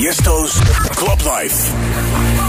Tiesto's Club Life.